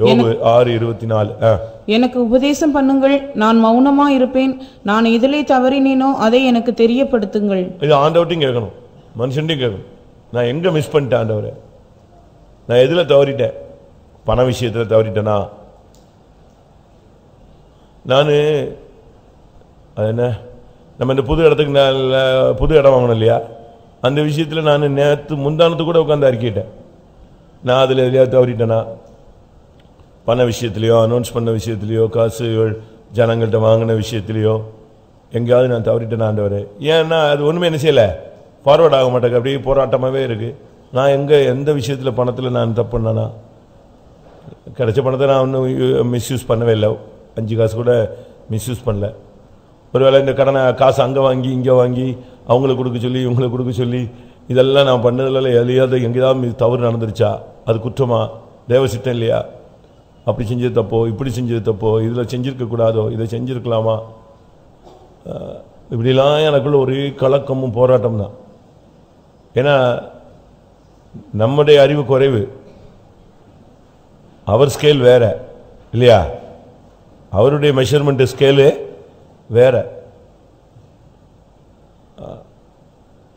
யோபு ஆறு இருபத்தி நாலு. எனக்கு உபதேசம் பண்ணுங்கள் நான் மௌனமா இருப்பேன் நான் எதிலே தவறினேனோ அதை எனக்கு தெரியப்படுத்துங்கள். இது ஆண்டவர்ட்டையும் கேட்கணும் மனுஷன்ட்டையும் கேட்கணும். நான் எங்க மிஸ் பண்ணிட்டேன் ஆண்டவரை? நான் எதுல தவறிட்டேன்? பண விஷயத்துல தவறிட்டேனா? நான் அது என்ன? நம்ம இந்த புது இடத்துக்கு நல்ல புது இடம் வாங்கணும் இல்லையா? அந்த விஷயத்துல நான் நேற்று முந்தானத்து கூட உட்காந்து அறிக்கிட்டேன் நான் அதில் எதுலையாவது தவறிட்டேனா? பண விஷயத்துலையோ அனௌன்ஸ் பண்ண விஷயத்துலையோ காசு ஜனங்கள்கிட்ட வாங்கின விஷயத்துலையோ எங்கேயாவது நான் தவறிட்டேன் ஆண்டவரே? ஏன்னா அது ஒன்றுமே என்ன செய்யலை? ஃபார்வர்ட் ஆக மாட்டேங்க அப்படியே போராட்டமாகவே இருக்குது நான் எங்கே எந்த விஷயத்தில் பணத்தில் நான் தப்பு பண்ணேனா? கிடைச்ச பணத்தை நான் ஒன்றும் மிஸ்யூஸ் பண்ணவே இல்லை. அஞ்சு காசு கூட மிஸ்யூஸ் பண்ணல. ஒருவேளை இந்த கடனை காசு அங்கே வாங்கி இங்கே வாங்கி அவங்களுக்கு கொடுக்க சொல்லி இவங்களுக்கு கொடுக்க சொல்லி இதெல்லாம் நான் பண்ணதில்ல எதையாவது எங்கேயாவது தவறு நடந்துருச்சா? அது குற்றமா? தேவசித்தம் இல்லையா? அப்படி செஞ்சது தப்போ இப்படி செஞ்சது தப்போ இதில் செஞ்சுருக்க கூடாதோ இதை செஞ்சுருக்கலாமா? இப்படிலாம் எனக்குள்ள ஒரே கலக்கமும் போராட்டம் தான். ஏன்னா நம்முடைய அறிவு குறைவு. அவர் ஸ்கேல் வேற இல்லையா? அவருடைய மெஷர்மெண்ட் ஸ்கேலு வேற.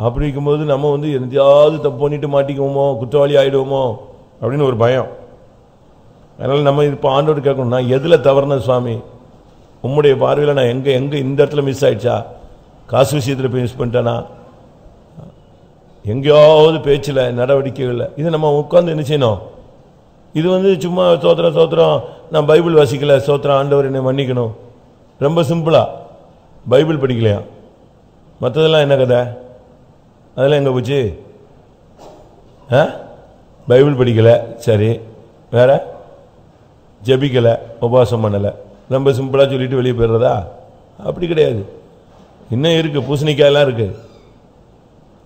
அப்படி இருக்கும்போது நம்ம வந்து எந்தையாவது தப்பு பண்ணிட்டு மாட்டிக்குவோமோ குற்றவாளி ஆகிடுவோமோ அப்படின்னு ஒரு பயம். அதனால் நம்ம இப்போ ஆண்டோடு கேட்கணும் நான் எதில் தவறுனேன் சுவாமி? உம்முடைய பார்வையில் நான் எங்கே எங்கே இந்த இடத்துல மிஸ் ஆகிடுச்சா காசு விஷயத்தில் போய் மிஸ் பண்ணிட்டேனா? எங்கேயாவது பேச்சில் நடவடிக்கைகளில். இது நம்ம உட்காந்து என்ன செய்யணும்? இது வந்து சும்மா சோத்திரம் சோத்திரம். நான் பைபிள் வாசிக்கல சோத்திரம். ஆண்டவர் என்னை மன்னிக்கணும். ரொம்ப சிம்பிளாக பைபிள் படிக்கலையா? மற்றதெல்லாம் என்ன கதை? அதெல்லாம் எங்கே போச்சு? ஆ? பைபிள் படிக்கலை. சரி. வேறு? ஜெபிக்கலை உபவாசம் பண்ணலை. ரொம்ப சிம்பிளாக சொல்லிட்டு வெளியே போயிடுறதா? அப்படி கிடையாது. இன்னும் இருக்குது பூசணிக்காயெல்லாம் இருக்குது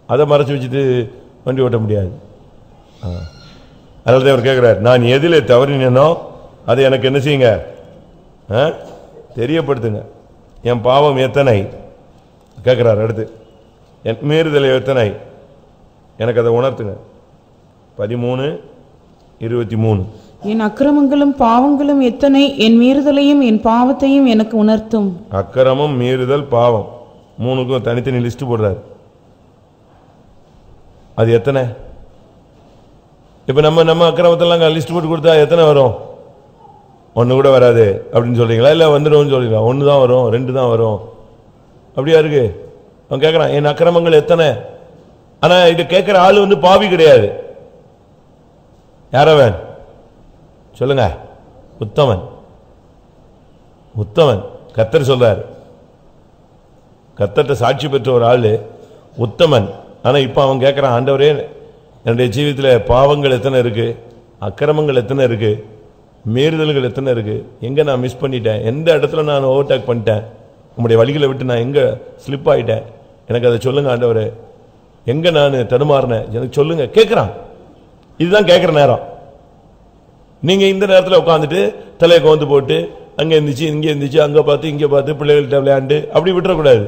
அதை மறைச்சி வச்சுட்டு வண்டி ஓட்ட முடியாது. ஆ. அதனால தான் அவர் கேட்குறாரு நான் எதில் தவறினேனோ அதை எனக்கு என்ன செய்யுங்க? ஆ? தெரியப்படுத்துங்க. என் பாவம் எத்தனை? கேட்குறார் அடுத்து. என் மீறுதலை எத்தனை? எனக்கு அதை உணர்த்துங்க. பதிமூணு இருபத்தி மூணு. என் அக்கிரமங்களும் பாவங்களும் எத்தனை? என் மீறுதலையும் என் பாவத்தையும் எனக்கு உணர்த்தும். அக்கிரமம் மீறுதல் பாவம். மூணுக்கும் தனித்தனி லிஸ்ட் போடுறாரு. அது எத்தனை? இப்ப நம்ம நம்ம அக்கிரமத்தெல்லாம் லிஸ்ட் போட்டு கொடுத்தா எத்தனை வரும்? ஒன்று கூட வராது அப்படின்னு சொல்றீங்களா? இல்லை வந்துடும்னு சொல்றீங்களா? ஒன்று தான் வரும் ரெண்டு தான் வரும். அப்படியா இருக்கு? அவன் கேட்குறான் என் அக்கிரமங்கள் எத்தனை? ஆனால் இது கேட்குற ஆள் வந்து பாவி கிடையாது. யாரவன் சொல்லுங்க. உத்தமன். உத்தமன். கத்தர் சொல்றாரு. கத்தர்ட்ட சாட்சி பெற்ற ஒரு ஆள் உத்தமன். ஆனால் இப்போ அவன் கேட்குறான் ஆண்டவரே என்னுடைய ஜீவிதத்தில் பாவங்கள் எத்தனை இருக்குது அக்கிரமங்கள் எத்தனை இருக்குது மீறுதல்கள் எத்தனை இருக்குது எங்கே நான் மிஸ் பண்ணிட்டேன்? எந்த இடத்துல நான் ஓவர்டேக் பண்ணிட்டேன்? உங்களுடைய வழிகளை விட்டு நான் எங்கே ஸ்லிப் ஆகிட்டேன் எனக்கு அதை சொல்லுங்கள் ஆண்டவர். எங்கே நான் தடுமாறினேன்? எனக்கு சொல்லுங்கள் கேட்குறான் இதுதான் கேட்குற நேரம். நீங்க இந்த நேரத்தில் உட்காந்துட்டு தலையை கோந்து போட்டு அங்கே இருந்துச்சு இங்கே இருந்துச்சு அங்கே பார்த்து இங்கே பார்த்து பிள்ளைகள்கிட்ட விளையாண்டு அப்படி விட்டுறக்கூடாது.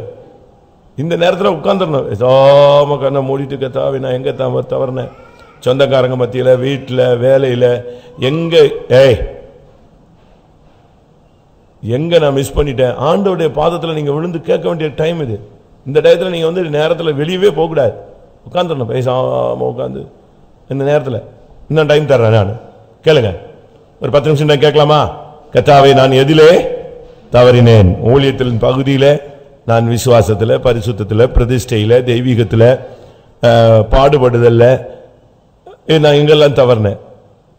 இந்த நேரத்தில் உட்காந்துடணும் ஏதாம கண்ணை மூடிட்டு கத்தாவே நான் எங்கே தான் தவறினேன் சொந்தக்காரங்க மத்தியில வீட்டில் வேலையில எங்கே ஏய் எங்கே நான் மிஸ் பண்ணிட்டேன்? ஆண்டோடைய பாதத்துல நீங்க விழுந்து கேட்க வேண்டிய டைம் இது. இந்த டயத்தில் நீங்க வந்து நேரத்தில் வெளியவே போகக்கூடாது. உட்காந்துடணும் பேசாமல் உட்காந்து இந்த நேரத்தில். இன்னும் டைம் தர்றேன் நான். கேளுங்க. ஒரு பத்து நிமிஷம் நான் கேட்கலாமா? கத்தாவே நான் எதிலே தவறினேன். ஊழியத்தின் பகுதியில் நான் விசுவாசத்தில் பரிசுத்தத்தில் பிரதிஷ்டையில் தெய்வீகத்தில் பாடுபடுதலில். பாடுபடுதல்ல நான் எங்கெல்லாம் தவறினேன்.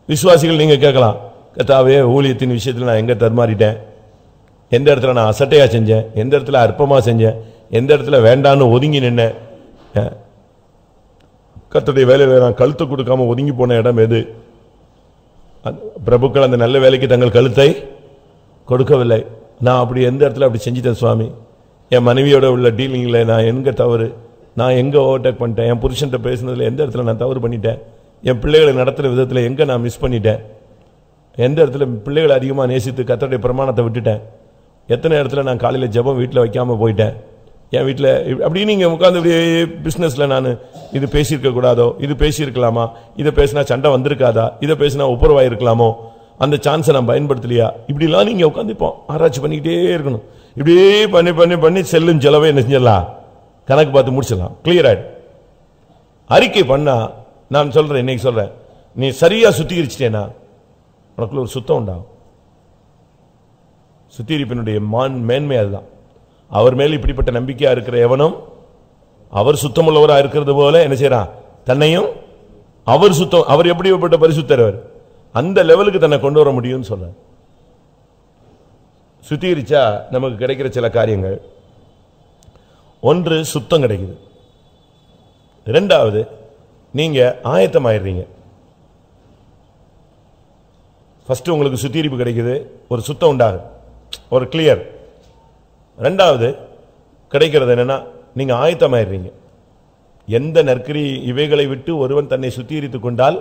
விசுவாசிகள் நீங்கள் கேட்கலாம். கத்தாவே ஊழியத்தின் விஷயத்தில் நான் எங்கே தருமாறிட்டேன்? எந்த இடத்துல நான் அசட்டையாக செஞ்சேன்? எந்த இடத்துல அற்பமாக செஞ்சேன்? எந்த இடத்துல வேண்டான்னு ஒதுங்கி நின்னேன்? அஹ், வேலையில் நான் கழுத்தை கொடுக்காம ஒதுங்கி போன இடம் எது? பிரபுக்கள் அந்த நல்ல வேலைக்கு தங்கள் கழுத்தை கொடுக்கவில்லை. நான் அப்படி எந்த இடத்துல அப்படி செஞ்சிட்டேன் சுவாமி? என் மனைவியோட உள்ள டீலிங்கில் நான் எங்கே தவறு? நான் எங்கே ஓவர்டேக் பண்ணிட்டேன்? என் புருஷன்கிட்ட பேசுனதில் எந்த இடத்துல நான் தவறு பண்ணிட்டேன்? என் பிள்ளைகளை நடத்துகிற விதத்தில் எங்கே நான் மிஸ் பண்ணிட்டேன்? எந்த இடத்துல பிள்ளைகளை அதிகமாக நேசித்து கத்தருடைய பிரமாணத்தை விட்டுட்டேன்? எத்தனை இடத்துல நான் காலையில் ஜெபம் வீட்டில் வைக்காமல் போயிட்டேன்? என் வீட்டில் அப்படி நீங்கள் உட்காந்து இப்படி பிஸ்னஸில் நான் இது பேசியிருக்க கூடாதோ இது பேசியிருக்கலாமா இதை பேசினா சண்டை வந்திருக்காதா இதை பேசினா ஒப்புரவாயிருக்கலாமோ அந்த சான்ஸை நான் பயன்படுத்தலையா? இப்படிலாம் நீங்கள் உட்காந்துப்போம் ஆராய்ச்சி பண்ணிக்கிட்டே இருக்கணும். இப்படியே பண்ணி பண்ணி பண்ணி செல்லும் செலவை என்ன செஞ்சிடலாம்? கணக்கு பார்த்து முடிச்சிடலாம். கிளியர் அறிக்கை பண்ணால் நான் சொல்கிறேன் இன்னைக்கு சொல்கிறேன் நீ சரியாக சுத்திகரிச்சிட்டேனா உனக்குள்ள ஒரு சுத்தம் உண்டாகும். சுத்திகரிப்பினுடைய மான் மேன்மை அதுதான். அவர் மேல் இப்படிப்பட்ட நம்பிக்கையா இருக்கிற எவனும் அவர் சுத்தமுள்ளவராக இருக்கிறது போல என்ன செய்யறான் தன்னையும் அவர் சுத்தம் அவர் எப்படிப்பட்ட பரிசுத்தரவர் அந்த லெவலுக்கு தன்னை கொண்டு வர முடியும்னு சொல்ல சுத்திகரிச்சா நமக்கு கிடைக்கிற சில காரியங்கள். ஒன்று சுத்தம் கிடைக்குது. ரெண்டாவது நீங்க ஆயத்தமாயிடுறீங்க. ஃபஸ்ட்டு உங்களுக்கு சுத்திகரிப்பு கிடைக்குது ஒரு சுத்தம் உண்டாகும் ஒரு கிளியர் ரெண்டாவது கிடைக்கிறது என்னன்னா நீங்கள் ஆயத்தமாயிடுறீங்க. எந்த நற்கிரி இவைகளை விட்டு ஒருவன் தன்னை சுத்திகரித்து கொண்டால்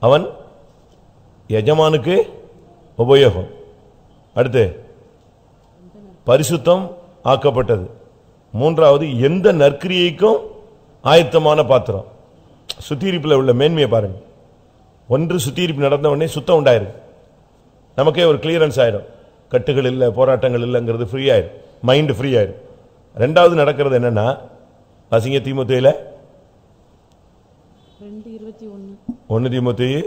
அவன் எஜமானுக்கு உபயோகம். அடுத்து பரிசுத்தம் ஆக்கப்பட்டது. மூன்றாவது எந்த நற்கிரியைக்கும் ஆயத்தமான பாத்திரம். சுத்திகரிப்பில் உள்ள மேன்மையை பாருங்க. ஒன்று சுத்திகரிப்பு நடந்த உடனே சுத்தம் உண்டாயிருக்கு. நமக்கே ஒரு கிளியரன்ஸ் ஆயிடும். கட்டுகள் இல்லை போராட்டங்கள் இல்லைங்கிறது ஃப்ரீ ஆயிடும் மைண்ட் ஃப்ரீ ஆயிடும் ரெண்டாவது நடக்கிறது என்னன்னா பசிங்க தீமுத்தையில? ஒன்னு தீமுத்தையு?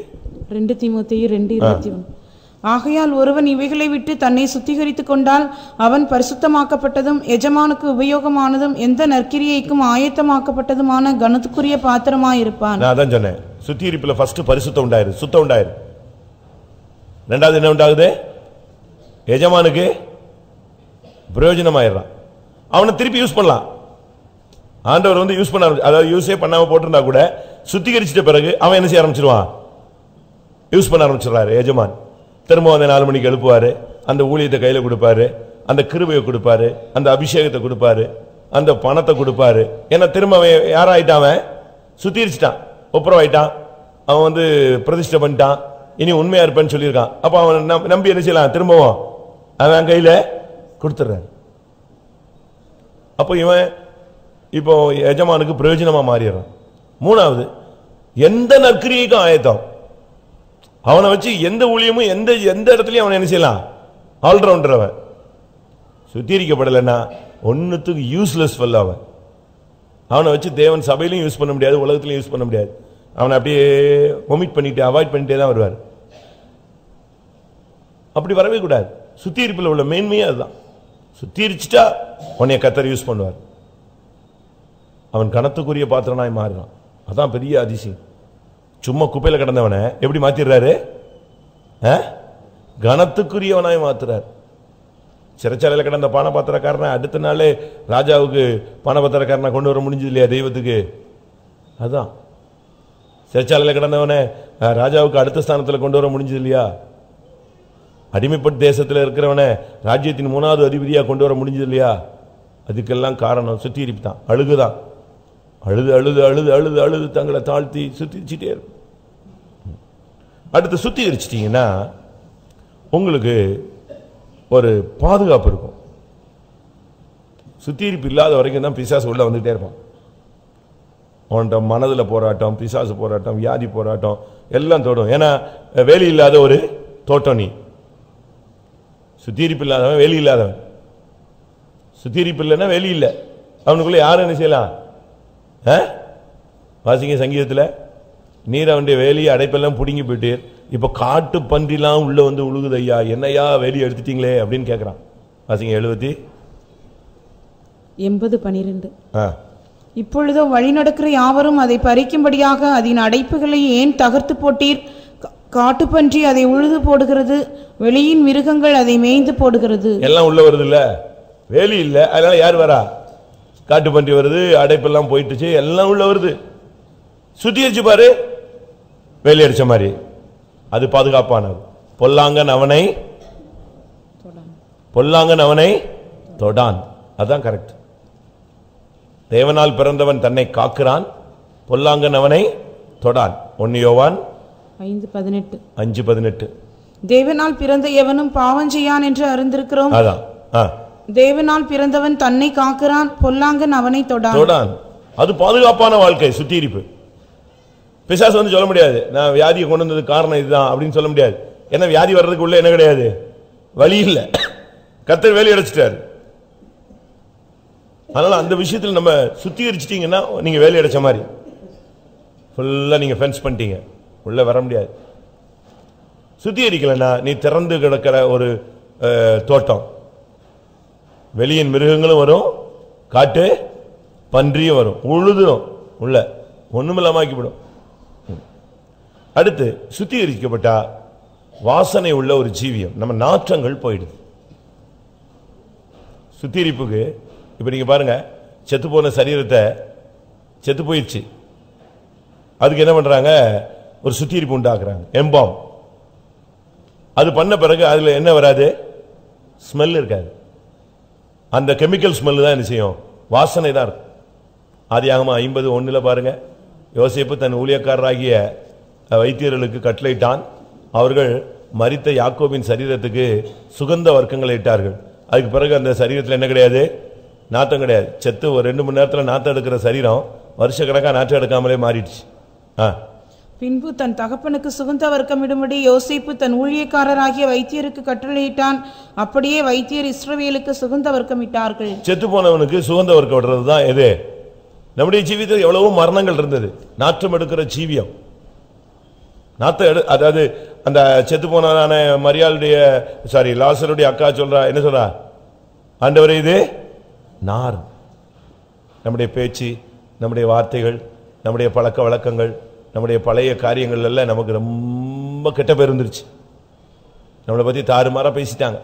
ரெண்டு தீமோத்தேயு ரெண்டு இருபத்தி ஆகையால் ஒருவன் இவைகளை விட்டு தன்னை சுத்திகரித்துக் கொண்டால் அவன் பரிசுத்தமாக்கப்பட்டதும் எஜமானுக்கு உபயோகமானதும் எந்த நற்கிரியைக்கும் ஆயத்தமாக்கப்பட்டதுமான கனத்துக்குரிய பாத்திரமாயிருப்பான். நான் அதான் சொன்னேன். சுத்திகரிப்புல பரிசுத்தம் உண்டாயிரு சுத்தம் உண்டாயிரு. ரெண்டாவது என்ன உண்டாகுது? எஜமானுக்கு பிரயோஜனமாயிடுறான். அவனை திருப்பி யூஸ் பண்ணலாம். ஆண்டவர் வந்து யூஸ் பண்ண அதாவது யூஸே பண்ணாம போட்டிருந்தா கூட சுத்திகரிச்சிட்ட பிறகு அவன் என்ன செய்ய ஆரம்பிச்சிருவான்? யூஸ் பண்ண ஆரம்பிச்சிடறாரு எஜமான். திரும்ப வந்து நாலு மணிக்கு எழுப்புவாரு. அந்த ஊழியத்தை கையில் கொடுப்பாரு. அந்த கிருபையை கொடுப்பாரு. அந்த அபிஷேகத்தை கொடுப்பாரு. அந்த பணத்தை கொடுப்பாரு. ஏன்னா திரும்ப அவன் யாராயிட்டான் அவன்? சுத்திரிச்சிட்டான் ஒப்புரவாயிட்டான். அவன் வந்து பிரதிஷ்டை பண்ணிட்டான். இனி உண்மையாக இருப்பேன்னு சொல்லியிருக்கான். அப்போ அவன் நம்- நம்பி என்ன செய்யலாம்? திரும்பவும். அவன் கையில் கொடுத்துறான். அப்போ இவன் இப்போ எஜமானுக்கு பிரயோஜனமா மாறிடுறான். மூணாவது எந்த நற்கிரியைக்கும் ஆயத்தம். அவனை வச்சு எந்த ஊழியமும் எந்த எந்த இடத்துலயும் அவனை என்ன செய்யலாம்? ஆல்ரவுண்டர் அவன். சுத்திகரிக்கப்படலைன்னா ஒன்னுத்துக்கு யூஸ்லெஸ் ஃபெல் அவன். அவனை வச்சு தேவன் சபையிலையும் யூஸ் பண்ண முடியாது உலகத்துலையும் யூஸ் பண்ண முடியாது. அவனை அப்படியே ஒமிட் பண்ணிட்டு அவாய்ட் பண்ணிட்டே தான் வருவார். அப்படி வரவே கூடாது. சுத்திகரிப்பில் உள்ள மேன்மையே அதுதான். சுத்திகரிச்சிட்டா உன்னைய கத்தர் யூஸ் பண்ணுவார். அவன் கணத்துக்குரிய பாத்திரனாய் மாறினான் அதான் பெரிய அதிசயம். சும்மா குப்பையில் கிடந்தவனை எப்படி மாத்திடுறாரு? ஆ? கனத்துக்குரியவனாய் மாத்துறார். சிறைச்சாலையில் கிடந்த பானபாத்திரக்காரனை அடுத்த நாளே ராஜாவுக்கு பானபாத்திரக்காரனை கொண்டு வர முடிஞ்சது இல்லையா தெய்வத்துக்கு? அதான். சிறைச்சாலையில் கிடந்தவனை ராஜாவுக்கு அடுத்த ஸ்தானத்தில் கொண்டு வர முடிஞ்சது இல்லையா? அடிமைப்பட்ட தேசத்தில் இருக்கிறவனை ராஜ்யத்தின் மூணாவது அதிபதியாக கொண்டு வர முடிஞ்சது இல்லையா? அதுக்கெல்லாம் காரணம் சுத்திகரிப்பு தான் அழுகுதான். அழுது அழுது அழுது அழுது அழுது தங்களை தாழ்த்தி சுத்திச்சிட்டே இருக்கும். அடுத்து சுத்திகரிச்சிட்டீங்கன்னா உங்களுக்கு ஒரு பாதுகாப்பு இருக்கும். சுத்திகரிப்பு இல்லாத வரைக்கும் தான் பிசாசு உள்ள வந்துகிட்டே இருப்பான். அவன்கிட்ட மனதில் போராட்டம் பிசாசு போராட்டம் வியாதி போராட்டம் எல்லாம் தோடும். ஏன்னா வேலி இல்லாத ஒரு தோட்டம் நீ சுத்திகரிப்பு இல்லாதவன் வேலி இல்லாதவன். சுத்திகரிப்பு இல்லைன்னா வேலி இல்லை. அவனுக்குள்ள யாரும் என்ன செய்யலாம்? வாசிங்க சங்கீதத்தில். நீர் அவனுடைய வேலியை அடைப்பெல்லாம் பிடுங்கி போயிட்டு இப்ப காட்டு பன்றிலாம் உள்ள வந்து உழுகுது ஐயா. என்னையா வேலி எடுத்துட்டீங்களே அப்படின்னு கேட்கறான் வாசிங்க எழுபத்தி. எண்பது பனிரெண்டு. இப்பொழுதோ வழிநடக்கிற யாவரும் அதை பறிக்கும்படியாக அதன் அடைப்புகளை ஏன் தகர்த்து போட்டீர்? காட்டுப்பன்றி அதை உழுது போடுகிறது வெளியின் மிருகங்கள் அதை மேய்ந்து போடுகிறது. எல்லாம் உள்ள வருது இல்ல? வேலி இல்ல. அதனால யார் வரா? காட்டுப்பன்றி வருது அடைப்பெல்லாம் போயிட்டுச்சு எல்லாம் உள்ள வருது. சுத்திகரிச்சு பாரு. வேலி அடிச்ச மாதிரி. அது பாதுகாப்பானது. பொல்லாங்கன் அவனை பொல்லாங்கன் அவனை தொடான். அதுதான் கரெக்ட் தேவனால் பிறந்தவன் தன்னை காக்கிறான். பொல்லாங்கன் அவனை தொடான். ஒன்னு யோவான் ஐந்து பதினெட்டு. அஞ்சு பதினெட்டு. தேவனால் பிறந்த எவனும் பாவம் செய்யான் என்று அறிந்திருக்கிறோம். அதான் தேவனால் பிறந்தவன் தன்னை காக்கிறான் பொல்லாங்கன் அவனை தொடான். தொடான். அது பாதுகாப்பான வாழ்க்கை சுத்திகரிப்பு. பிசாசு வந்து சொல்ல முடியாது. நான் வியாதியை கொண்டு வந்தது காரணம் இதுதான் அப்படின்னு சொல்ல முடியாது. என்ன வியாதி வர்றதுக்கு உள்ள என்ன கிடையாது? வழி இல்ல. கத்தர் வேலை அடைச்சிட்டாரு. அதனால அந்த விஷயத்தில் நம்ம சுத்திகரிச்சிட்டீங்கன்னா நீங்க வேலை அடைச்ச மாதிரி. ஃபுல்லா நீங்க ஃபென்ஸ் பண்ணிட்டீங்க. உள்ள வர முடியாது. சுத்திகரிக்கலன்னா நீ திறந்து கிடக்கிற ஒரு அஹ், தோட்டம். வெளியின் மிருகங்களும் வரும் காட்டு பன்றியும் வரும். உழுதும் உள்ள. ஒண்ணுமில்லாமக்கிவிடும். அடுத்து சுத்திகரிக்கப்பட்டா வாசனை உள்ள ஒரு ஜீவியம். நம்ம நாற்றங்கள் போயிடுது. சுத்திகரிப்புக்கு இப்ப நீங்க பாருங்க செத்து போன சரீரத்தை செத்து போயிடுச்சு. அதுக்கு என்ன பண்றாங்க? ஒரு சுத்திகரிப்பு உண்டாக்குறாங்க. எம்பாம் அது பண்ண பிறகு அதில் என்ன வராது? ஸ்மெல் இருக்காது. அந்த கெமிக்கல் ஸ்மெல் தான் என்ன செய்யும்? வாசனை தான் இருக்கும். ஆதியாகமா ஐம்பது ஒன்றில் பாருங்கள் யோசிப்பு தன் ஊழியக்காரராகிய வைத்தியர்களுக்கு கட்டளையிட்டான். அவர்கள் மறித்த யாக்கோபின் சரீரத்துக்கு சுகந்த வர்க்கங்களை இட்டார்கள். அதுக்கு பிறகு அந்த சரீரத்தில் என்ன கிடையாது? நாத்தம் கிடையாது. செத்து ஒரு ரெண்டு மணி நேரத்தில் நாற்றம் எடுக்கிற சரீரம் வருஷக்கணக்காக நாற்றம் எடுக்காமலே மாறிடுச்சு. ஆ. பின்பு தன் தகப்பனுக்கு சுகந்த வர்க்கமிடும்படி யோசிப்பு தன் ஊழியக்காரராகிய வைத்தியருக்கு கட்டளையிட்டான். அப்படியே வைத்தியர் இஸ்ரவேலுக்கு சுகந்த வர்க்கமிட்டார்கள். செத்து போனவனுக்கு சுகந்த வர்க்கம் விடுறது தான் எது நம்முடைய ஜீவிதத்தில் எவ்வளவோ மரணங்கள் இருந்தது. நாற்றம் எடுக்கிற ஜீவியம். நாத்த எடு அதாவது அந்த செத்து போனதான மரியாளுடைய சாரி லாசருடைய அக்கா சொல்றா என்ன சொல்றா? ஆண்டவரே இது நார். நம்முடைய பேச்சு நம்முடைய வார்த்தைகள் நம்முடைய பழக்க வழக்கங்கள் நம்முடைய பழைய காரியங்கள்லாம் நமக்கு ரொம்ப கெட்ட பேர் இருந்துருச்சு நம்மளை பற்றி தாறுமாறாக பேசிட்டாங்க.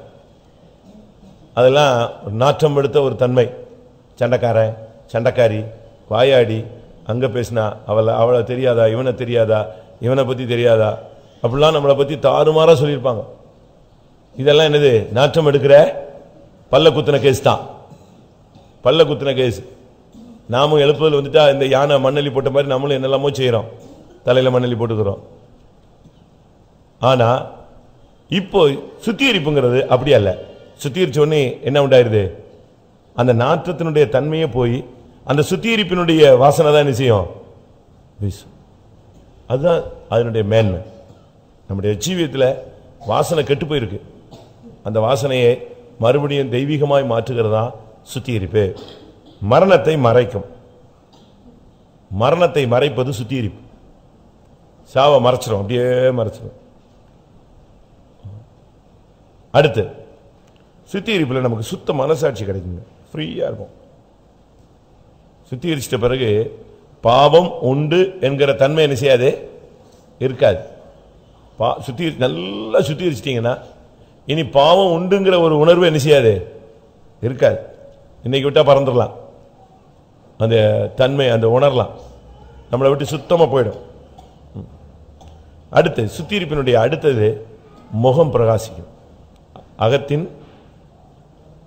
அதெல்லாம் ஒரு நாற்றம் எடுத்த ஒரு தன்மை. சண்டைக்காரன் சண்டைக்காரி வாயாடி அங்கே பேசினா அவளை அவளை தெரியாதா இவனை தெரியாதா இவனை பற்றி தெரியாதா? அப்படிலாம் நம்மளை பற்றி தாறுமாறாக சொல்லியிருப்பாங்க. இதெல்லாம் என்னது? நாற்றம் எடுக்கிற பல்ல குத்துன கேஸ் தான். பல்ல குத்துன கேஸ் நாமும் எழுப்புதல் வந்துட்டா இந்த யானை மண்ணெல்லி போட்ட மாதிரி நம்மளும் என்னெல்லாமோ செய்கிறோம் தலையில் மண்ணலி போட்டுக்கிறோம். ஆனால் இப்போ சுத்திகரிப்புங்கிறது அப்படி அல்ல. சுத்திகரிச்ச உடனே என்ன உண்டாயிருது? அந்த நாற்றத்தினுடைய தன்மையே போய் அந்த சுத்திகரிப்பினுடைய வாசனை தான் என்ன செய்யும்? வீசும். அதுதான் அதனுடைய மேன்மை. நம்முடைய ஜீவியத்தில் வாசனை கெட்டு போயிருக்கு. அந்த வாசனையை மறுபடியும் தெய்வீகமாய் மாற்றுகிறதா? சுத்திகரிப்பு. மரணத்தை மறைக்கும். மரணத்தை மறைப்பது சுத்திகரிப்பு. சாவை மறைச்சிடும் அப்படியே மறைச்சிடும் அடுத்து சுத்திகரிப்புல நமக்கு சுத்த மனசாட்சி கிடைக்குங்க. ஃப்ரீயாக இருக்கும். சுத்திகரிச்சிட்ட பிறகு பாவம் உண்டு என்கிற தன்மை என்ன செய்யாது? இருக்காது. பா சுத்தி நல்லா சுத்திகரிச்சிட்டீங்கன்னா இனி பாவம் உண்டுங்கிற ஒரு உணர்வு என்ன செய்யாது? இருக்காது. இன்னைக்கு விட்டால் பறந்துடலாம். அந்த தன்மை அந்த உணரலாம். நம்மளை விட்டு சுத்தமாக போயிடும். அடுத்து சுத்தியிருப்பினுடைய அடுத்தது முகம் பிரகாசிக்கும். அகத்தின்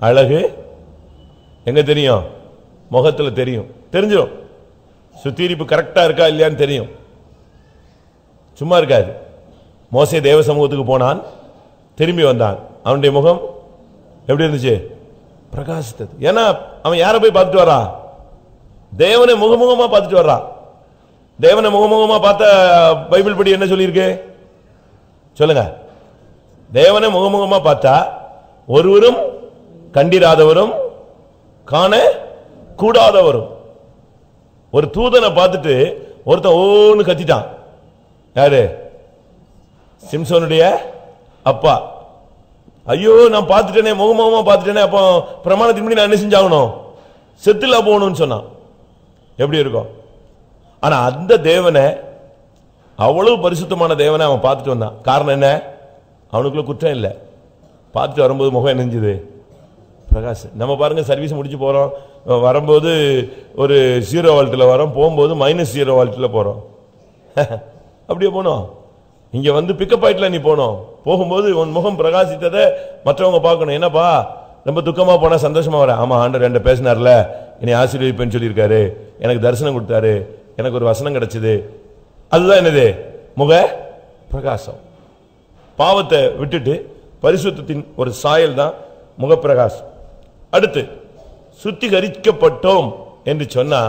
அழகு எங்க தெரியும்? முகத்துல தெரியும். தெரிஞ்சிடும் சுத்திகரிப்பு கரெக்டா இருக்கா இல்லையான்னு தெரியும். சும்மா இருக்காது. மோசை தேவ சமூகத்துக்கு போனான் திரும்பி வந்தான். அவனுடைய முகம் எப்படி இருந்துச்சு? பிரகாசித்தது. ஏன்னா அவன் யாரை போய் பார்த்துட்டு வரா? தேவனை முகமுகமாக பார்த்துட்டு வர்றான் தேவனை முகமுகமா பார்த்த பைபிள் படி என்ன சொல்லியிருக்கு? சொல்லுங்க. தேவனை முகமுகமா பார்த்தா ஒருவரும் கண்டிராதவரும் காண கூடாதவரும். ஒரு தூதனை பார்த்துட்டு ஒருத்தன் ஓன்னு கத்திட்டான். யாரு? சிம்சோனுடைய அப்பா. ஐயோ நான் பார்த்துட்டேனே முகமுகமா பார்த்துட்டேனே அப்போ பிரமாணத்தின் படி நான் என்ன செஞ்சாகணும்? செத்துல போகணும்னு சொன்னான். எப்படி இருக்கும்? ஆனா அந்த தேவனை அவ்வளவு பரிசுத்தமான தேவனை அவன் பார்த்துட்டு வந்தான். காரணம் என்ன? அவனுக்குள்ள குற்றம் இல்லை. பார்த்துட்டு வரும்போது முகம் என்ன பிரகாஷ் நம்ம பாருங்க சர்வீஸ் முடிச்சு போறோம். வரும்போது ஒரு ஜீரோ வால்ட்டில் வரோம். போகும்போது மைனஸ் ஜீரோ வால்ட்டில் போகிறோம் அப்படியே போனோம். இங்கே வந்து பிக்கப் ஆயிட்டுல நீ போனோம். போகும்போது உன் முகம் பிரகாசித்ததை மற்றவங்க பார்க்கணும். என்னப்பா? ரொம்ப துக்கமாக போனால் சந்தோஷமாக வரேன் ஆமாம் ஆண்டர் என்கிட்ட பேசினார்ல. என்னை ஆசீர்வதிப்பேன்னு சொல்லியிருக்காரு. எனக்கு தரிசனம் கொடுத்தாரு. எனக்கு ஒரு வசனம் கிடைச்சது. அதுதான் என்னது? முக பிரகாசம். பாவத்தை விட்டுட்டு பரிசுத்தத்தின் ஒரு சாயல் தான் முகப்பிரகாசம். அடுத்து சுத்திகரிக்கப்பட்டோம் என்று சொன்னா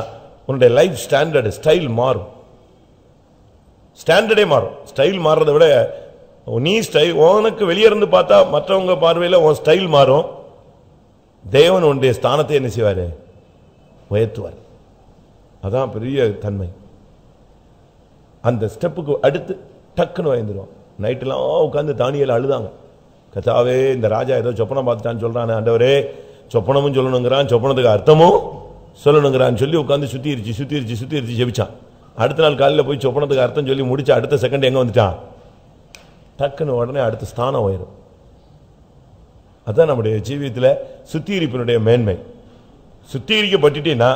உன்னுடைய லைஃப் ஸ்டாண்டர்டு ஸ்டைல் மாறும். ஸ்டாண்டர்டே மாறும். ஸ்டைல் மாறுறதை விட நீ ஸ்டைல் உனக்கு வெளியே இருந்து பார்த்தா மற்றவங்க பார்வையில் உன் ஸ்டைல் மாறும். தேவன் உன்னுடைய ஸ்தானத்தை என்ன செய்வாரு? உயர்த்துவார். அதான் பெரிய தன்மை. அந்த ஸ்டெப்புக்கு அடுத்து டக்குன்னு பயந்துருவான் நைட்டெல்லாம் உட்காந்து தானியில் அழுதாங்க. கதாவே இந்த ராஜா ஏதோ சொப்பனம் பார்த்துட்டான்னு சொல்கிறான் ஆண்டவரே சொப்பனமும் சொல்லணுங்கிறான் சொப்பனத்துக்கு அர்த்தமும் சொல்லணுங்கிறான்னு சொல்லி உட்காந்து சுத்திருச்சு சுத்திருச்சு சுத்திருச்சு ஜெபிச்சான். அடுத்த நாள் காலையில் போய் சொப்பனத்துக்கு அர்த்தம் சொல்லி முடிச்சு அடுத்த செகண்ட் எங்கே வந்துட்டான்? டக்குன்னு உடனே அடுத்த ஸ்தானம் உயரும் அதுதான் நம்முடைய ஜீவியத்தில் சுத்திகரிப்பினுடைய மேன்மை. சுத்திகரிக்கப்பட்டுட்டீன்னா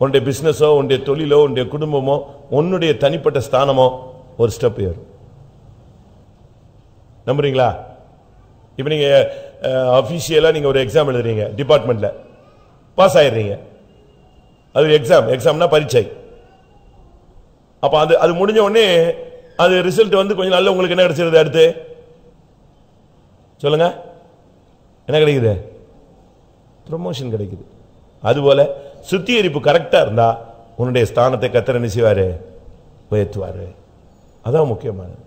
உன்னுடைய பிஸ்னஸோ உன்னுடைய தொழிலோ உன்னுடைய குடும்பமோ உன்னுடைய தனிப்பட்ட ஸ்தானமோ ஒரு ஸ்டெப் ஏறும். நம்புறீங்களா? இப்போ நீங்கள் அஃபிஷியலாக நீங்கள் ஒரு எக்ஸாம் எழுதுறீங்க டிபார்ட்மெண்ட்டில் பாஸ் ஆயிடுறீங்க. அது எக்ஸாம் எக்ஸாம்னா பரீட்சை. அப்போ அது அது முடிஞ்ச உடனே அது ரிசல்ட் வந்து கொஞ்சம் நல்ல உங்களுக்கு என்ன கிடைச்சிருது அடுத்து? சொல்லுங்க. என்ன கிடைக்குது? ப்ரொமோஷன் கிடைக்குது. அதுபோல் சுத்திகரிப்பு கரெக்டாக இருந்தால் உன்னுடைய ஸ்தானத்தை கத்தர் என்ன உயர்த்துவார். அதான் முக்கியமானது.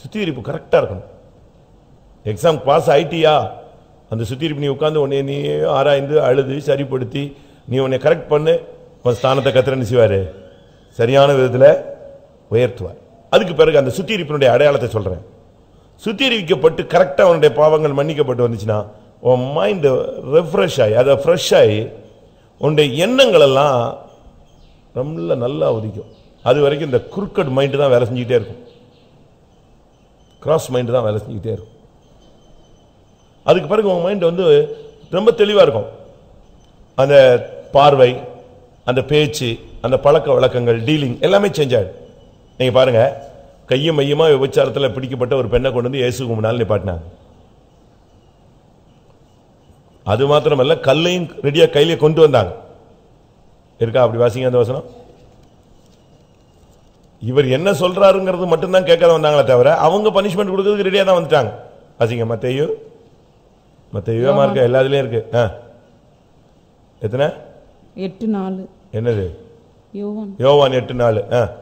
சுத்திகரிப்பு கரெக்டாக இருக்கணும். எக்ஸாம் பாஸ் ஆயிட்டியா? அந்த சுத்திகரிப்பு நீ உட்காந்து உன்னை நீ ஆராய்ந்து அழுது சரிப்படுத்தி நீ உன்னை கரெக்ட் பண்ணு உன் ஸ்தானத்தை கத்தர் என்ன சரியான விதத்தில் உயர்த்துவார். அதுக்கு பிறகு அந்த சுத்திகரிப்பினுடைய அடையாளத்தை சொல்கிறேன் சுத்திகரிக்கப்பட்டு கரெக்டாக உன்னுடைய பாவங்கள் மன்னிக்கப்பட்டு வந்துச்சுன்னா உன் மைண்டு ரெஃப்ரெஷ் ஆகி அதை ஃப்ரெஷ் ஆகி உன்னுடைய எண்ணங்கள் எல்லாம் ரொம்ப நல்லா உதிக்கும். அது வரைக்கும் இந்த குறுக்கட் மைண்டு தான் வேலை செஞ்சுக்கிட்டே இருக்கும். கிராஸ் மைண்டு தான் வேலை செஞ்சுக்கிட்டே இருக்கும். அதுக்கு பிறகு உங்கள் மைண்டு வந்து ரொம்ப தெளிவாக இருக்கும். அந்த பார்வை அந்த பேச்சு அந்த பழக்க வழக்கங்கள் டீலிங் எல்லாமே சேஞ்ச் ஆகிடும் நீங்கள் பாருங்கள் கையும் மையமாக விபச்சாரத்தில் பிடிக்கப்பட்ட ஒரு பெண்ணை கொண்டு வந்து இயேசுக்கு முன்னால் நிப்பாட்டினாங்க. அது மாத்திரமல்ல கல்லையும் ரெடியா கையில கொண்டு வந்தாங்க. இருக்கா? அப்படி வாசிங்க அந்த வசனம். இவர் என்ன சொல்றாருங்கிறது மட்டும்தான் கேட்காத வந்தாங்களே தவிர அவங்க பனிஷ்மெண்ட் கொடுக்கறதுக்கு ரெடியா தான் வந்துட்டாங்க. வாசிங்க மத்தையோ. மத்தையோ மார்க்க? எல்லாத்துலயும் இருக்கு. ஆ. எத்தனை? எட்டு நாலு. என்னது? யோவான். யோவான் எட்டு நாலு. ஆ.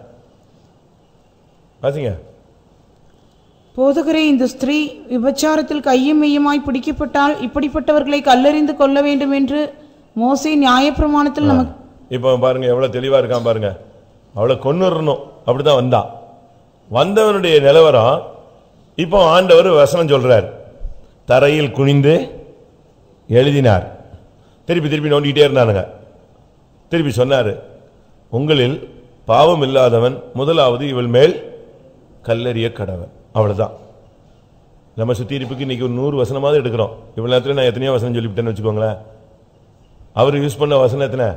வாசிங்க. போதகரே இந்த ஸ்திரீ விபச்சாரத்தில் கையும் மெய்யுமாய் பிடிக்கப்பட்டால் இப்படிப்பட்டவர்களை கல்லெறிந்து கொள்ள வேண்டும் என்று மோசே நியாயப்பிரமாணத்தில் நமக்கு இப்போ பாருங்க எவ்வளவு தெளிவா இருக்கான் பாருங்க. அவளை கொன்னுறணும். அப்படிதான் வந்தான் வந்தவனுடைய நிலவரம் இப்போ ஆண்டவர் வசனம் சொல்றார். தரையில் குனிந்து எழுதினார். திருப்பி திருப்பி நோண்டிக்கிட்டே இருந்தானுங்க. திருப்பி சொன்னாரு உங்களில் பாவம் இல்லாதவன் முதலாவது இவள் மேல் கல்லறிய கடவன். அவ்வளவுதான். நம்ம சுத்தியிருப்புக்கு இன்னைக்கு ஒரு நூறு வசனமாவது எடுக்கிறோம். இவ்வளவு நேரத்துல நான் எத்தனையோ வசனம் சொல்லிவிட்டேன்னு வச்சுக்கோங்களேன். அவர் யூஸ் பண்ண வசனம் எத்தனை?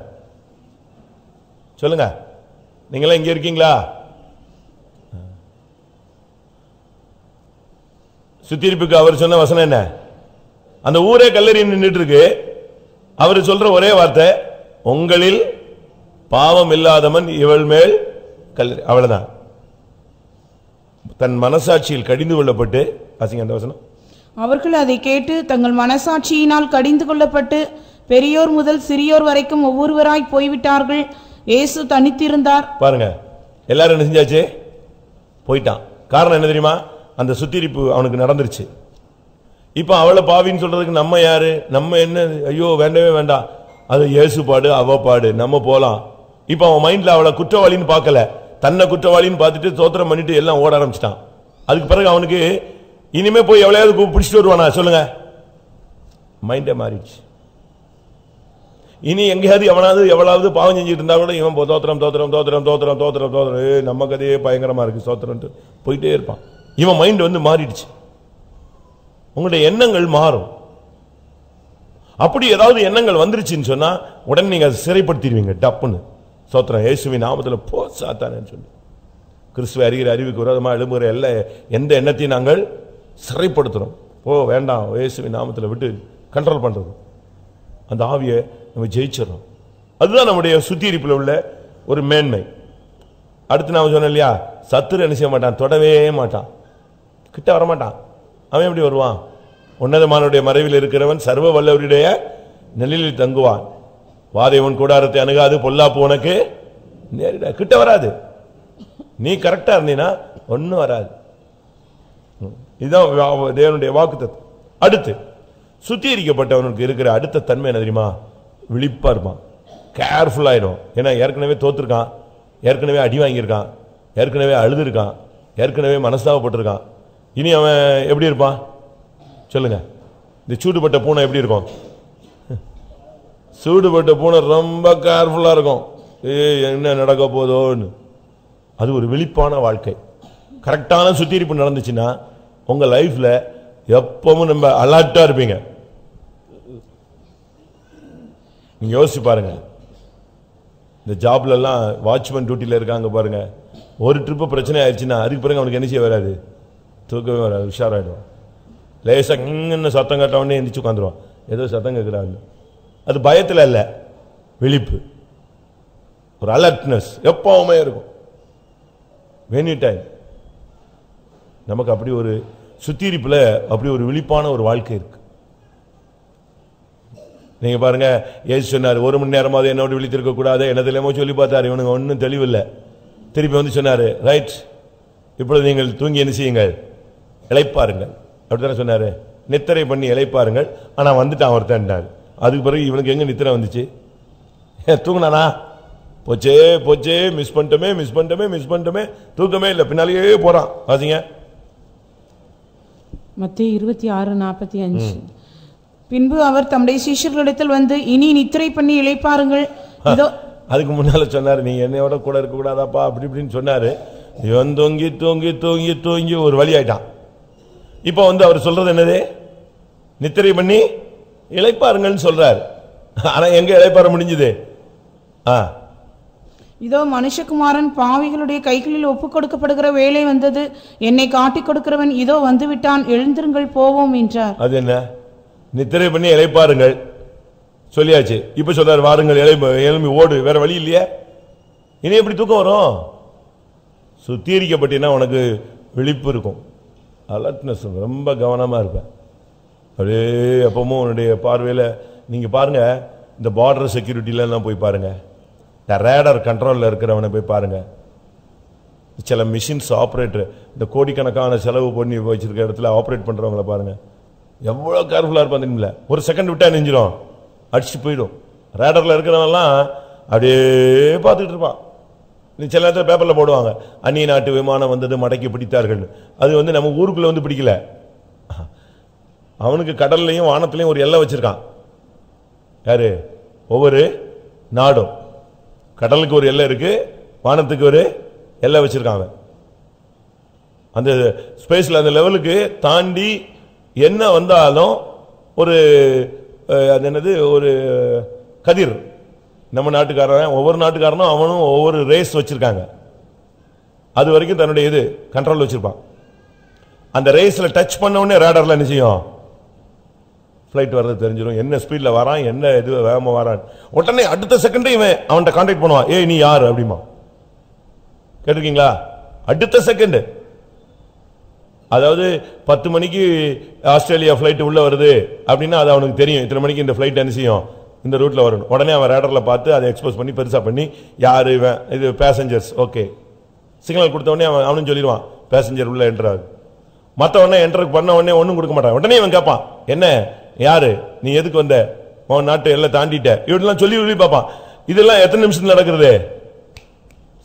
சொல்லுங்க. நீங்களாம் இங்க இருக்கீங்களா? சுத்திருப்புக்கு அவர் சொன்ன வசனம் என்ன? அந்த ஊரே கல்லறி நின்றுட்டு இருக்கு அவர் சொல்ற ஒரே வார்த்தை உங்களில் பாவம் இல்லாதவன் இவள் மேல் கல்லறி அவ்வளவுதான். தன் மனசாட்சியில் கடிந்து கொள்ளப்பட்டு வாசிங்க அந்த வசனம். அவர்கள் அதை கேட்டு தங்கள் மனசாட்சியினால் கடிந்து கொள்ளப்பட்டு பெரியோர் முதல் சிறியோர் வரைக்கும் ஒவ்வொருவராய் போய்விட்டார்கள். இயேசு தனித்திருந்தார். பாருங்க எல்லாரும் என்ன செஞ்சாச்சு? போயிட்டான். காரணம் என்ன தெரியுமா? அந்த சுத்திரிப்பு அவனுக்கு நடந்துருச்சு. இப்ப அவளை பாவின்னு சொல்றதுக்கு நம்ம யாரு? நம்ம என்ன? ஐயோ வேண்டவே வேண்டாம். அது இயேசு பாடு அவ பாடு நம்ம போலாம். இப்ப அவன் மைண்ட்ல அவளை குற்றவாளின்னு பார்க்கல. தன்னை குற்றவாளின்னு பார்த்துட்டு தோத்திரம் பண்ணிட்டு எல்லாம் ஓட ஆரம்பிச்சிட்டான். அதுக்கு பிறகு அவனுக்கு இனிமே போய் எவ்வளையாவது பிடிச்சிட்டு வருவானா? சொல்லுங்க. மைண்டே மாறிடுச்சு. இனி எங்கேயாவது எவனாவது எவ்வளவு பாவம் செஞ்சுட்டு இருந்தா கூட இவன் தோத்திரம் தோத்திரம் தோத்திரம் தோத்திரம் தோத்திரம் தோத்திரம் நம்ம கதையே பயங்கரமா இருக்கு சோத்திரம்ட்டு போயிட்டே இருப்பான். இவன் மைண்ட் வந்து மாறிடுச்சு. உங்களுடைய எண்ணங்கள் மாறும். அப்படி ஏதாவது எண்ணங்கள் வந்துருச்சுன்னு சொன்னா உடனே நீங்க அதை சிறைப்படுத்திடுவீங்க டப்புன்னு. சோத்திரம் இயேசுவின் நாமத்தில் போ சாத்தானேன்னு சொல்லி. கிறிஸ்துவ அறிகிற அறிவுக்கு விரோதமாக எழும்புகிற எல்லா எந்த எண்ணத்தையும் நாங்கள் சிறைப்படுத்துகிறோம் ஓ வேண்டாம் இயேசுவின் நாமத்தில் விட்டு கண்ட்ரோல் பண்ணுறோம் அந்த ஆவியை நம்ம ஜெயிச்சிடறோம். அதுதான் நம்முடைய சுத்திகரிப்பில் உள்ள ஒரு மேன்மை. அடுத்து நான் சொன்னேன் இல்லையா? சத்துரு என்ன செய்ய மாட்டான்? தொடவே மாட்டான். கிட்ட வர மாட்டான். அவன் எப்படி வருவான்? உன்னதமானுடைய மறைவில் இருக்கிறவன் சர்வ வல்லவருடைய நிழலில் தங்குவான். வாதைவன் கூடாரத்தை அணுகாது பொல்லாப்பு உனக்கு நேரிட கிட்ட வராது. நீ கரெக்டா இருந்தீனா ஒன்றும் வராது. இதுதான் தேவனுடைய வாக்குத்தத்தம். அடுத்து சுத்திகரிக்கப்பட்டவனுக்கு இருக்கிற அடுத்த தன்மை என்ன தெரியுமா? விழிப்பா இருப்பான். கேர்ஃபுல் ஆயிடும். ஏன்னா ஏற்கனவே தோத்துருக்கான். ஏற்கனவே அடி வாங்கியிருக்கான். ஏற்கனவே அழுதுருக்கான். ஏற்கனவே மனஸ்தாபப்பட்டிருக்கான். இனி அவன் எப்படி இருப்பான்? சொல்லுங்க. இந்த சூடுபட்ட பூனை எப்படி இருக்கும்? சூடுபட்ட பூனை ரொம்ப கேர்ஃபுல்லாக இருக்கும். ஏய் என்ன நடக்க போதோன்னு. அது ஒரு விழிப்பான வாழ்க்கை. கரெக்டான சுத்திகரிப்பு நடந்துச்சுன்னா உங்க லைஃப்ல எப்பவும் நம்ம அலர்ட்டா இருப்பீங்க. நீங்கள் யோசிச்சு பாருங்க. இந்த ஜாப்ல எல்லாம் வாட்ச்மேன் டியூட்டியில் இருக்காங்க பாருங்க. ஒரு ட்ரிப்பு பிரச்சனை ஆயிடுச்சுன்னா அதுக்கு பிறகு அவனுக்கு என்ன செய்ய வராது. தூக்கமே வராது உஷாராயிடும் லேசாக இங்கன்னு சத்தம் கேட்டவொடனே எந்திரிச்சு உட்காந்துருவான் ஏதோ சத்தம் கேட்குறாங்க அது பயத்தில் இல்லை விழிப்பு. ஒரு அலர்ட்னஸ் எப்பவுமே இருக்கும். எனி டைம் நமக்கு அப்படி ஒரு சுத்திரிப்புல அப்படி ஒரு விழிப்பான ஒரு வாழ்க்கை இருக்கு. நீங்க பாருங்க ஏசு சொன்னார் ஒரு மணி நேரமாவது என்னோட விழித்திருக்க கூடாது. என்னதுலேயுமோ சொல்லி பார்த்தாரு. இவனுங்க ஒன்றும் தெளிவில்லை. திருப்பி வந்து சொன்னார் ரைட் இப்பொழுது நீங்கள் தூங்கி என்ன செய்யுங்கள்? இளைப்பாருங்கள். அப்படித்தானே சொன்னார். நித்திரை பண்ணி இழைப்பாருங்கள் ஆனால் வந்துட்டான் ஒருத்தன்டார் அதுக்கு பிறகு இவனுக்கு எங்க நித்திரை வந்துச்சு? தூங்கினானா? போச்சே போச்சே மிஸ் பண்ணிட்டோமே மிஸ் பண்ணிட்டோமே மிஸ் பண்ணிட்டோமே. தூக்கமே இல்லை. பின்னாலேயே போறான். வாசிங்க. மத்திய இருபத்தி ஆறு நாற்பத்தி அஞ்சு. பின்பு அவர் தம்முடைய சீஷர்களிடத்தில் வந்து இனி நித்திரை பண்ணி இளைப்பாருங்கள். இதோ. அதுக்கு முன்னால சொன்னாரு நீ என்னையோட கூட இருக்க கூடாதாப்பா அப்படி இப்படின்னு சொன்னாரு. இவன் தூங்கி தூங்கி தூங்கி தூங்கி ஒரு வழி ஆயிட்டான். இப்போ வந்து அவர் சொல்றது என்னது? நித்திரை பண்ணி இளைப்பாருங்கன்னு சொல்றாரு. ஆனா எங்க இளைப்பாற முடிஞ்சது? ஆ. இதோ மனுஷகுமாரன் பாவிகளுடைய கைகளில் ஒப்புக் கொடுக்கப்படுகிற வேலை வந்தது. என்னை காட்டிக் கொடுக்கிறவன் இதோ வந்துவிட்டான். எழுந்திருங்கள் போவோம் என்றார். அது என்ன? நித்திரை பண்ணி இளைப்பாருங்கள். சொல்லியாச்சு. இப்ப சொல்றாரு வாருங்கள் இளை எழும்பி ஓடு. வேற வழி இல்லையே? இனி எப்படி தூக்கம் வரும்? சுத்திகரிக்கப்பட்டீங்கன்னா உனக்கு விழிப்பு இருக்கும். அலர்ட்னஸ் ரொம்ப கவனமா இருப்பேன் அப்படியே எப்பவும் உன்னுடைய பார்வையில் நீங்கள் பாருங்கள் இந்த பார்டர் செக்யூரிட்டிலலாம் போய் பாருங்கள் இந்த ரேடர் கண்ட்ரோலில் இருக்கிறவனை போய் பாருங்கள் சில மிஷின்ஸ் ஆப்ரேட்டர் இந்த கோடிக்கணக்கான செலவு பண்ணி வச்சிருக்க இடத்துல ஆப்ரேட் பண்ணுறவங்கள பாருங்கள் எவ்வளோ கேர்ஃபுல்லாக இருப்பான் தெரியுமில்ல? ஒரு செகண்ட் விட்டால் நெஞ்சிடும் அடிச்சு போயிடும். ரேடரில் இருக்கிறவன்லாம் அப்படியே பார்த்துக்கிட்டு இருப்பான். சில நேரத்தில் பேப்பரில் போடுவாங்க. அந்நிய நாட்டு விமானம் வந்தது மடக்கி பிடித்தார்கள். அது வந்து நம்ம ஊருக்குள்ளே வந்து பிடிக்கல. அவனுக்கு கடல்லையும் வானத்திலையும் ஒரு எல்லை வச்சிருக்கான். யாரு? ஒவ்வொரு நாடும். கடலுக்கு ஒரு எல்லை இருக்கு வானத்துக்கு ஒரு எல்லை வச்சிருக்காங்க அந்த ஸ்பேஸில் அந்த லெவலுக்கு தாண்டி என்ன வந்தாலும் ஒரு அது என்னது? ஒரு கதிர். நம்ம நாட்டுக்காரன் ஒவ்வொரு நாட்டுக்காரனும் அவனும் ஒவ்வொரு ரேஸ் வச்சிருக்காங்க. அது வரைக்கும் தன்னுடைய இது கண்ட்ரோல் வச்சிருப்பான். அந்த ரேஸில் டச் பண்ண உடனே ரேடரில் என்ன செய்யும்? ஃப்ளைட் வர்றது தெரிஞ்சிடும் என்ன ஸ்பீடில் வரான் என்ன இது வேகமாக வரான். உடனே அடுத்த செகண்டே இவன் அவன்கிட்ட கான்டாக்ட் பண்ணுவான். ஏய் நீ யார்? அப்படிமா கேட்டிருக்கீங்களா? அடுத்த செகண்டு அதாவது பத்து மணிக்கு ஆஸ்திரேலியா ஃப்ளைட் உள்ளே வருது அப்படின்னா அது அவனுக்கு தெரியும். இத்தனை மணிக்கு இந்த ஃப்ளைட் என்ன செய்யும்? இந்த ரூட்டில் வரணும். உடனே அவன் ரேடரில் பார்த்து அதை எக்ஸ்போஸ் பண்ணி பெருசாக பண்ணி யார் இவன்? இது பேசஞ்சர்ஸ் ஓகே சிக்னல் கொடுத்தவொடனே அவன் அவனும் சொல்லிடுவான். பேசஞ்சர் உள்ளே என்ட்ராது மற்றவொடனே என்ட்ருக்கு பண்ண உடனே ஒன்றும் கொடுக்க மாட்டான். உடனே இவன் கேட்பான் என்ன? யாரு? நீ எதுக்கு வந்த? உன் நாட்டை எல்லாம் தாண்டிட்ட. இப்படிலாம் சொல்லி சொல்லி பார்ப்பான். இதெல்லாம் எத்தனை நிமிஷத்துல நடக்கிறது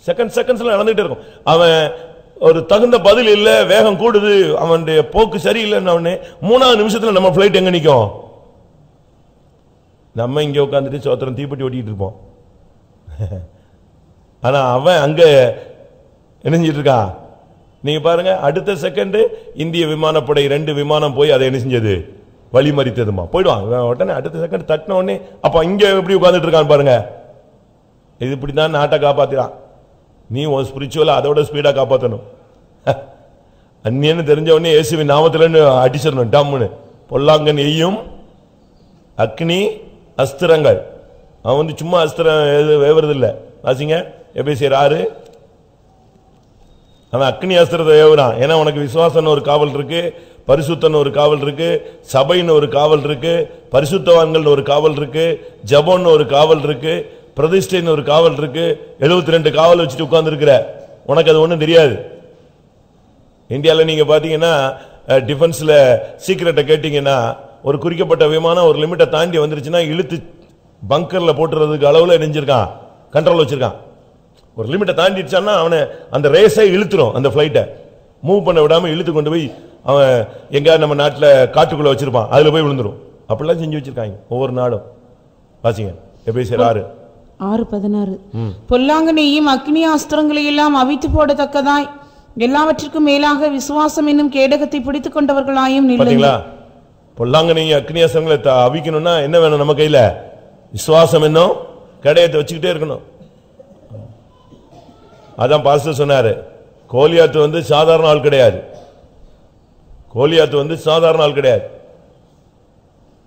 செகண்ட் செகண்ட்ஸ்ல நடந்துகிட்டே இருக்கும். அவன் ஒரு தகுந்த பதில் இல்லை வேகம் கூடுது அவனுடைய போக்கு சரியில்லைன்னு மூணாவது நிமிஷத்துல நம்ம ஃப்ளைட் எங்க நிற்கும் நம்ம இங்கே உட்காந்துட்டு சோத்திரம் தீப்பெட்டி ஓட்டிகிட்டு இருப்போம். ஆனால் அவன் அங்கே இணைஞ்சிட்டு இருக்கா? இருக்கான் நீங்க பாருங்க அடுத்த செகண்டு இந்திய விமானப்படை ரெண்டு விமானம் போய் அதை என்ன செஞ்சது வழி மறித்ததுமா போயிடுவான் உடனே அடுத்த செகண்ட் தட்டின உடனே அப்போ இங்கே எப்படி உட்காந்துட்டு இருக்கான்னு பாருங்க. இது இப்படிதான் நாட்டை காப்பாற்றிடான் நீ உன் ஸ்பிரிச்சுவலாக அதோட ஸ்பீடாக காப்பாற்றணும் அந்நியன்னு தெரிஞ்ச உடனே இயேசுவின் நாமத்துலன்னு அடிச்சிடணும் டம்முன்னு. பொல்லாங்கன் எய்யும் அக்னி அஸ்திரங்கள். அவன் வந்து சும்மா அஸ்திரம் எது வேவுறதில்லை வாசிங்க எபேசியர் ஆறு. அவன் அக்னி அஸ்திரத்தை ஏவுறான். ஏன்னா உனக்கு விசுவாசம்னு ஒரு காவல் இருக்குது பரிசுத்தன்னு ஒரு காவல் இருக்கு சபைன்னு ஒரு காவல் இருக்கு பரிசுத்தவான்கள்னு ஒரு காவல் இருக்கு ஜபோன்னு ஒரு காவல் இருக்கு பிரதிஷ்டைன்னு ஒரு காவல் இருக்கு 72 ரெண்டு காவல் வச்சுட்டு உட்கார்ந்து இருக்கிற உனக்கு அது ஒன்றும் தெரியாது. இந்தியாவில் நீங்க பாத்தீங்கன்னா டிஃபென்ஸ்ல சீக்கிரட்டை கேட்டீங்கன்னா ஒரு குறிக்கப்பட்ட விமானம் ஒரு லிமிட்டை தாண்டி வந்துருச்சுன்னா இழுத்து பங்கர்ல போட்டுறதுக்கு அளவில் நெஞ்சிருக்கான் கண்ட்ரோல் வச்சிருக்கான். ஒரு லிமிட்டை தாண்டிடுச்சான்னா அவனை அந்த ரேஸை இழுத்துரும் அந்த ஃப்ளைட்டை மூவ் பண்ண விடாம இழுத்து கொண்டு போய் அவன் எங்கேயாவது நம்ம நாட்டுல காட்டுக்குள்ள வச்சிருப்பான். அதுல போய் விழுந்துரும். அப்படிலாம் செஞ்சு வச்சிருக்காங்க. ஒவ்வொரு நாடும். வாசிங்க. எபேசியர் ஆறு. ஆறு பதினாறு. பொல்லாங்கனையும் அக்னி அஸ்திரங்களை எல்லாம் அவித்து போடத்தக்கதாய் எல்லாவற்றிற்கும் மேலாக விசுவாசம் என்னும் கேடகத்தை பிடித்துக் கொண்டவர்களாயும் பாத்தீங்களா? பொல்லாங்கனையும் அக்னியாசங்களை த- அவிக்கணும்னா என்ன வேணும் நம்ம கையில? விசுவாசம் என்னும் கடையத்தை வச்சுக்கிட்டே இருக்கணும். அதான் பாஸ்டர் சொன்னாரு. கோலியாத்து வந்து சாதாரண ஆள் கிடையாது. கோலியாத்து வந்து சாதாரண ஆள் கிடையாது.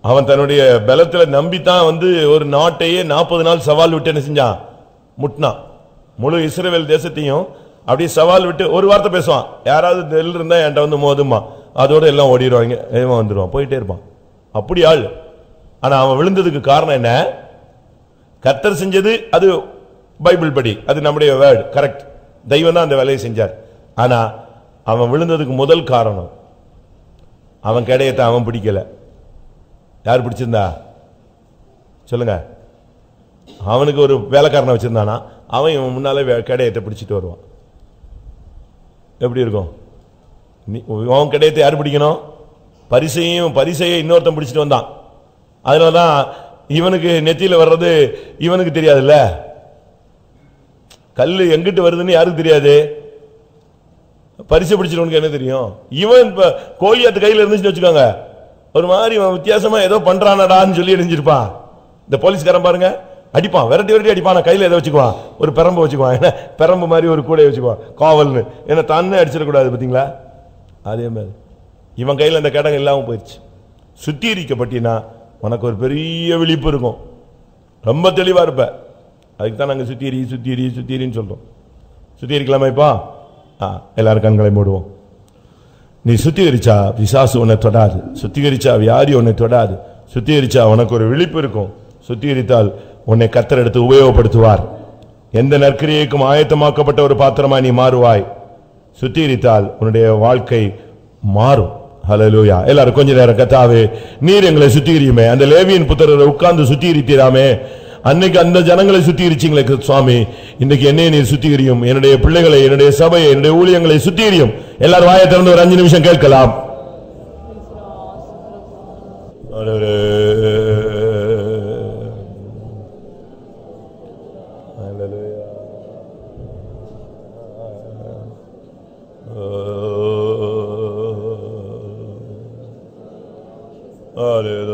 அவன் தன்னுடைய பலத்தில் நம்பித்தான் வந்து ஒரு நாட்டையே நாற்பது நாள் சவால் விட்டு என்ன செஞ்சான்? முட்டினான். முழு இஸ்ரவேல் தேசத்தையும் அப்படியே சவால் விட்டு ஒரு வார்த்தை பேசுவான். யாராவது நெல் இருந்தால் என்கிட்ட வந்து மோதுமா அதோடு எல்லாம் ஓடிடுவாங்க. எதுவும் வந்துடுவான் போயிட்டே இருப்பான். அப்படி ஆள். ஆனால் அவன் விழுந்ததுக்கு காரணம் என்ன? கத்தர் செஞ்சது அது பைபிள் படி. அது நம்முடைய வேர்டு கரெக்ட் தெய்வம் தான் அந்த வேலையை செஞ்சார். ஆனால் அவன் விழுந்ததுக்கு முதல் காரணம் அவன் கிடையத்தை அவன் பிடிக்கல. யார் பிடிச்சிருந்தா? சொல்லுங்க. அவனுக்கு ஒரு வேலைக்காரனை வச்சுருந்தானா? அவன் இவன் முன்னாலே கிடையத்தை பிடிச்சிட்டு வருவான். எப்படி இருக்கும்? நீ- உன் யார் பிடிக்கணும்? பரிசையும் பரிசையை இன்னொருத்தன் பிடிச்சிட்டு வந்தான். அதனால தான் இவனுக்கு நெத்தியில் வர்றது இவனுக்கு தெரியாதுல்ல? கல் எங்கிட்டு வருதுன்னு யாருக்கு தெரியாது? பரிசு பிடிச்சிருவனுக்கு என்ன தெரியும்? இவன் இப்ப கோலியாத்து கையில் இருந்துச்சுன்னு வச்சுக்கோங்க. ஒரு மாதிரி இவன் வித்தியாசமா ஏதோ பண்றானடான்னு சொல்லி எரிஞ்சிருப்பான் இந்த போலீஸ்காரன் பாருங்க அடிப்பான். விரட்டி விரட்டி அடிப்பான். கையில் எதை ஏதோ வச்சுக்குவான். ஒரு பெரம்பு வச்சுக்குவான். என்ன? பெரம்பு மாதிரி ஒரு கூடை வச்சுக்குவான். காவல்னு. என்ன தானே அடிச்சிடக்கூடாது பார்த்தீங்களா? அதே மாதிரி. இவன் கையில் அந்த கடங்க இல்லாமல் போயிடுச்சு சுத்திகரிக்கப்பட்டினா உனக்கு ஒரு பெரிய விழிப்பு இருக்கும். ரொம்ப தெளிவாக இருப்ப. அதுக்கு தான் நாங்கள் சுத்தியரி சுத்தியரி சுத்தியரின்னு சொல்கிறோம் சுத்திகரிக்கலாமா இப்போ? எல்லாரும் கண்களை மூடுவோம் நீ சுத்திகரிச்சா பிசாசு உன்னை தொடாது சுத்திகரிச்சா வியாதி உன்னை தொடாது சுத்திகரிச்சா உனக்கு ஒரு விழிப்பு இருக்கும் சுத்திகரித்தால் உன்னை கத்தர் எடுத்து உபயோகப்படுத்துவார் எந்த நற்கிரியைக்கும் ஆயத்தமாக்கப்பட்ட ஒரு பாத்திரமா நீ மாறுவாய் சுத்திகரித்தால் உன்னுடைய வாழ்க்கை மாறும் ஹலலூயா எல்லாரும் கொஞ்ச நேரம் கத்தாவே நீர் எங்களை சுத்திகரியுமே அந்த லேவியின் புத்திரரை உட்கார்ந்து சுத்திகரித்தீராமே அன்னைக்கு அந்த ஜனங்களை சுத்திகரிச்சீங்களே கிறிஸ்து சுவாமி இன்னைக்கு என்னைய நீர் சுத்திகரியும் என்னுடைய பிள்ளைகளை என்னுடைய சபையை என்னுடைய ஊழியங்களை சுத்திகரியும் எல்லாரும் வாயை திறந்து ஒரு அஞ்சு நிமிஷம் கேட்கலாம் ஆண்டவரே. Hallelujah. Hallelujah.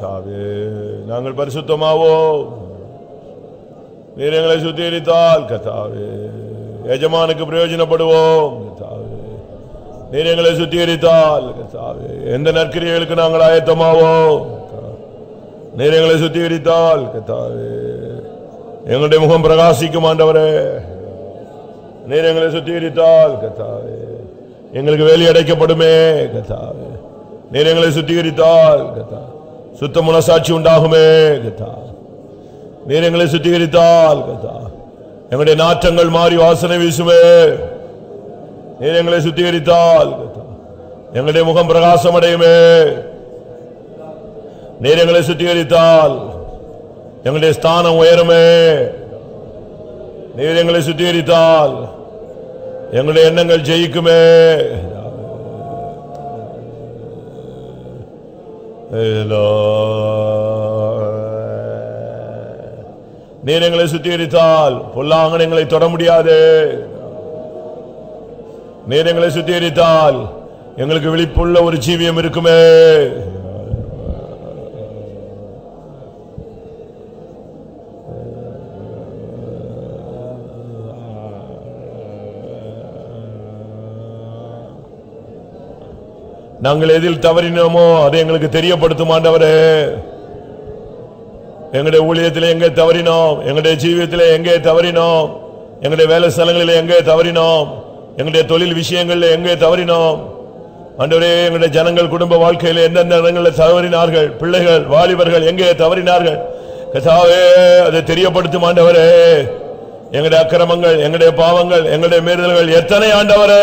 கர்த்தாவே நாங்கள் பரிசுத்தமாவோம் நீர் எங்களை சுத்திகரித்தால் கத்தாவே எஜமானுக்கு பிரயோஜனப்படுவோம் கத்தாவே நீர் எங்களை சுத்திகரித்தால் கத்தாவே எந்த நற்கிரியர்களுக்கு நாங்கள் ஆயத்தமாவோம் நீர் எங்களை சுத்திகரித்தால் கத்தாவே எங்களுடைய முகம் பிரகாசிக்கும் ஆண்டவரே நீர் எங்களை சுத்திகரித்தால் கத்தாவே எங்களுக்கு வேலி அடைக்கப்படுமே கத்தாவே நீர் எங்களை சுத்திகரித்தால் கத்தா சுத்த மனசாட்சி உண்டாகுமே கத்தா நீர் எங்களை சுத்திகரித்தால் கத்தா எங்களுடைய நாற்றங்கள் மாறி வாசனை வீசுமே. நீர் எங்களை சுத்திகரித்தால் கத்தா எங்களுடைய முகம் பிரகாசம் அடையுமே. நீர் எங்களை சுத்திகரித்தால் எங்களுடைய ஸ்தானம் உயருமே. நீர் எங்களை சுத்திகரித்தால் எங்களுடைய எண்ணங்கள் ஜெயிக்குமே. நீர் எங்களை சுத்திகரித்தால் பொல்லாங்கன் எங்களை தொட முடியாது. நீர் எங்களை சுத்திகரித்தால் எங்களுக்கு விழிப்புள்ள ஒரு ஜீவியம் இருக்குமே. நாங்கள் எதில் தவறினோமோ அதை எங்களுக்கு தெரியப்படுத்தும் ஆண்டவரே. எங்களுடைய ஊழியத்தில் எங்கே தவறினோம் எங்களுடைய ஜீவியத்தில் எங்கே தவறினோம் எங்களுடைய வேலை ஸ்தலங்களில் எங்கே தவறினோம் எங்களுடைய தொழில் விஷயங்களில் எங்கே தவறினோம். ஆண்டவரே எங்களுடைய ஜனங்கள் குடும்ப வாழ்க்கையில் எந்தெந்த இடங்களில் தவறினார்கள் பிள்ளைகள் வாலிபர்கள் எங்கே தவறினார்கள். கசாவே அதை தெரியப்படுத்தும் ஆண்டவரே. எங்களுடைய அக்கிரமங்கள் எங்களுடைய பாவங்கள் எங்களுடைய மீறுதல்கள் எத்தனை ஆண்டவரே.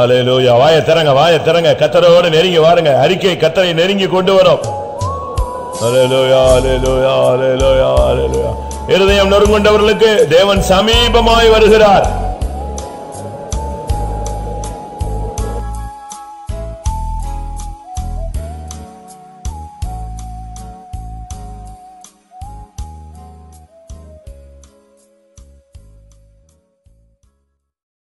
அல்லேலூயா வாய திறங்க வாயை திறங்க. கத்தரோடு நெருங்கி வாருங்க. அறிக்கை கத்தரை நெருங்கி கொண்டு வரும். இருதயம் நொறுங்கொண்டவர்களுக்கு தேவன் சமீபமாய் வருகிறார்.